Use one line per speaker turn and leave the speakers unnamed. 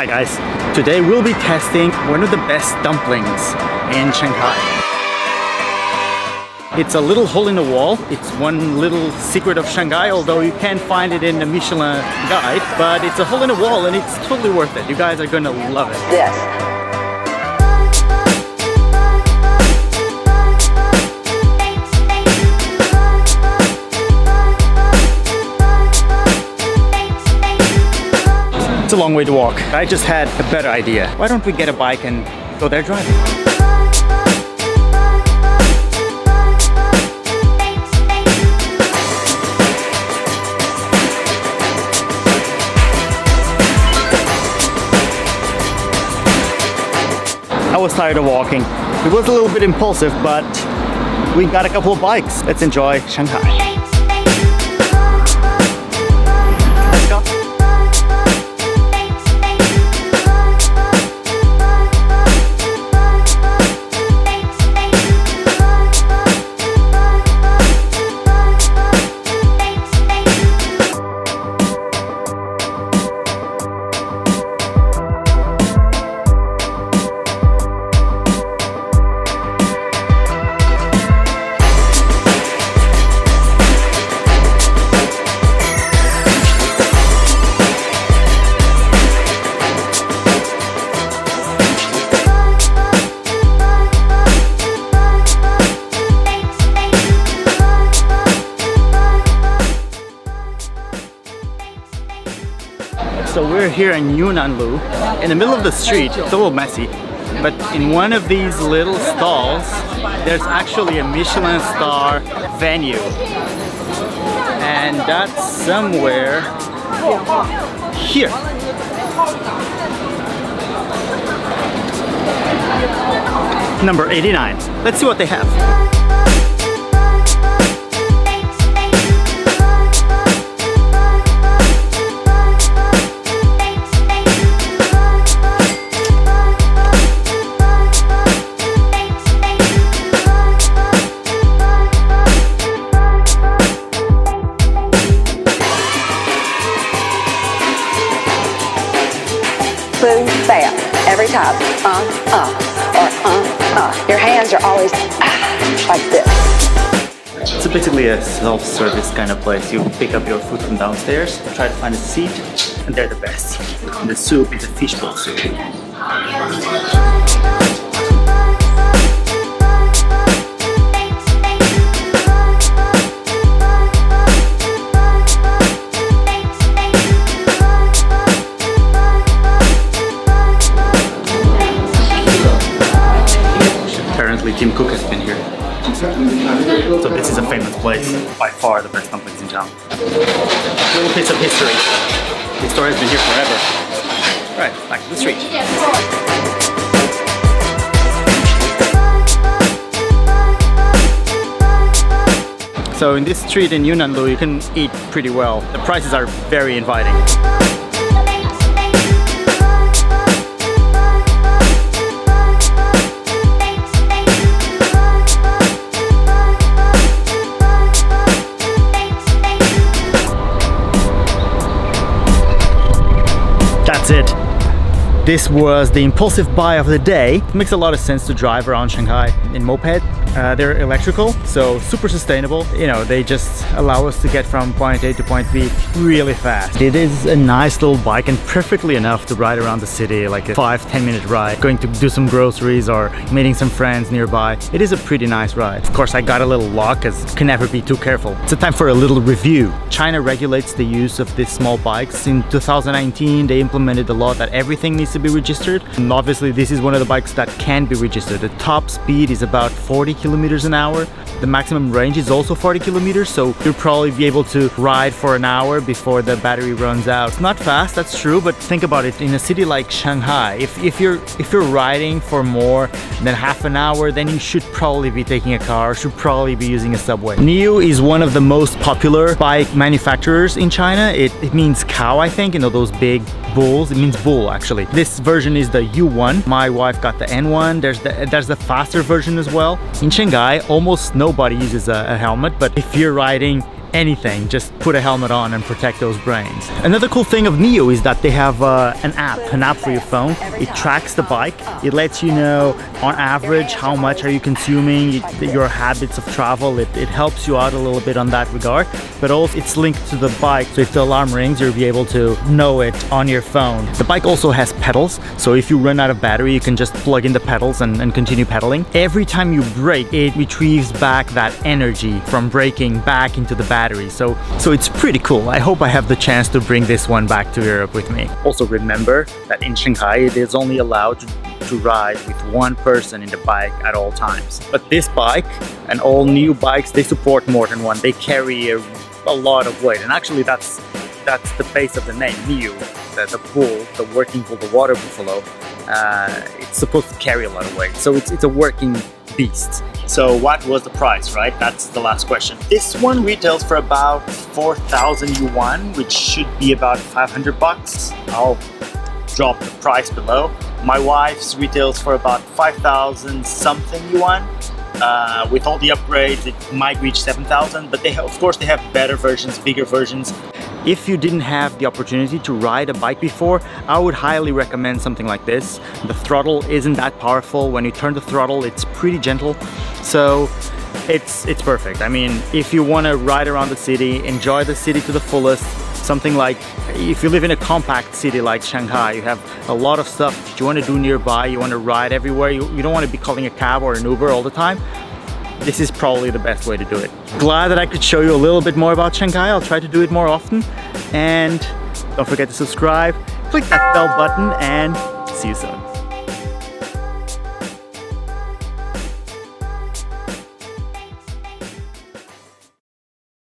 Hi guys, today we'll be testing one of the best dumplings in Shanghai. It's a little hole in the wall. It's one little secret of Shanghai, although you can't find it in the Michelin guide. But it's a hole in the wall and it's totally worth it. You guys are gonna love it.
Yes.
It's a long way to walk. I just had a better idea. Why don't we get a bike and go there driving? I was tired of walking. It was a little bit impulsive, but we got a couple of bikes. Let's enjoy Shanghai. So we're here in Yunanlu, in the middle of the street. It's a little messy, but in one of these little stalls, there's actually a Michelin star venue. And that's somewhere here. Number 89. Let's see what they have.
Time. Uh, uh, or uh, uh. Your hands are always ah, like this.
It's basically a self-service kind of place. You pick up your food from downstairs, try to find a seat, and they're the best. And the soup is a fishbowl soup. Tim Cook has been here. So this is a famous place, by far the best dumplings in town. A Little piece of history. This store has been here forever. Right, back to the street. So in this street in Yunanlu, you can eat pretty well. The prices are very inviting. It. This was the impulsive buy of the day. It makes a lot of sense to drive around Shanghai in moped. Uh, they're electrical, so super sustainable. You know, they just allow us to get from point A to point B really fast. It is a nice little bike and perfectly enough to ride around the city, like a five, 10 minute ride, going to do some groceries or meeting some friends nearby. It is a pretty nice ride. Of course, I got a little lock as can never be too careful. It's a time for a little review. China regulates the use of these small bikes. In 2019, they implemented the law that everything needs to be registered. And obviously, this is one of the bikes that can be registered. The top speed is about 40 kilometers an hour. The maximum range is also 40 kilometers, so you'll probably be able to ride for an hour before the battery runs out. It's not fast, that's true, but think about it. In a city like Shanghai, if, if you're if you're riding for more than half an hour, then you should probably be taking a car, should probably be using a subway. NIU is one of the most popular bike manufacturers in China. It, it means cow, I think, you know, those big bulls. It means bull, actually. This version is the U1. My wife got the N1. There's the, there's the faster version as well. In Shanghai, almost nobody uses a, a helmet, but if you're riding anything, just put a helmet on and protect those brains. Another cool thing of NIU is that they have uh, an app, an app for your phone. It tracks the bike. It lets you know on average how much are you consuming, your habits of travel. It, it helps you out a little bit on that regard, but also it's linked to the bike. So if the alarm rings, you'll be able to know it on your phone. The bike also has pedals. So if you run out of battery, you can just plug in the pedals and, and continue pedaling. Every time you brake, it retrieves back that energy from braking back into the battery. So, so it's pretty cool. I hope I have the chance to bring this one back to Europe with me. Also remember that in Shanghai, it is only allowed to ride with one person in the bike at all times. But this bike and all new bikes, they support more than one. They carry a, a lot of weight. And actually that's that's the base of the name, NIU, the, the bull, the working bull, the water buffalo. Uh, it's supposed to carry a lot of weight. So it's, it's a working beast. So what was the price, right? That's the last question. This one retails for about 4,000 yuan, which should be about 500 bucks. I'll drop the price below. My wife's retails for about 5,000 something yuan. Uh, with all the upgrades, it might reach 7,000, but they of course they have better versions, bigger versions. If you didn't have the opportunity to ride a bike before, I would highly recommend something like this. The throttle isn't that powerful. When you turn the throttle, it's pretty gentle. So it's, it's perfect. I mean, if you want to ride around the city, enjoy the city to the fullest, something like if you live in a compact city like Shanghai, you have a lot of stuff that you want to do nearby, you want to ride everywhere, you, you don't want to be calling a cab or an Uber all the time, this is probably the best way to do it. Glad that I could show you a little bit more about Shanghai. I'll try to do it more often. And don't forget to subscribe, click that bell button, and see you soon.